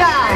Go!